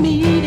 me.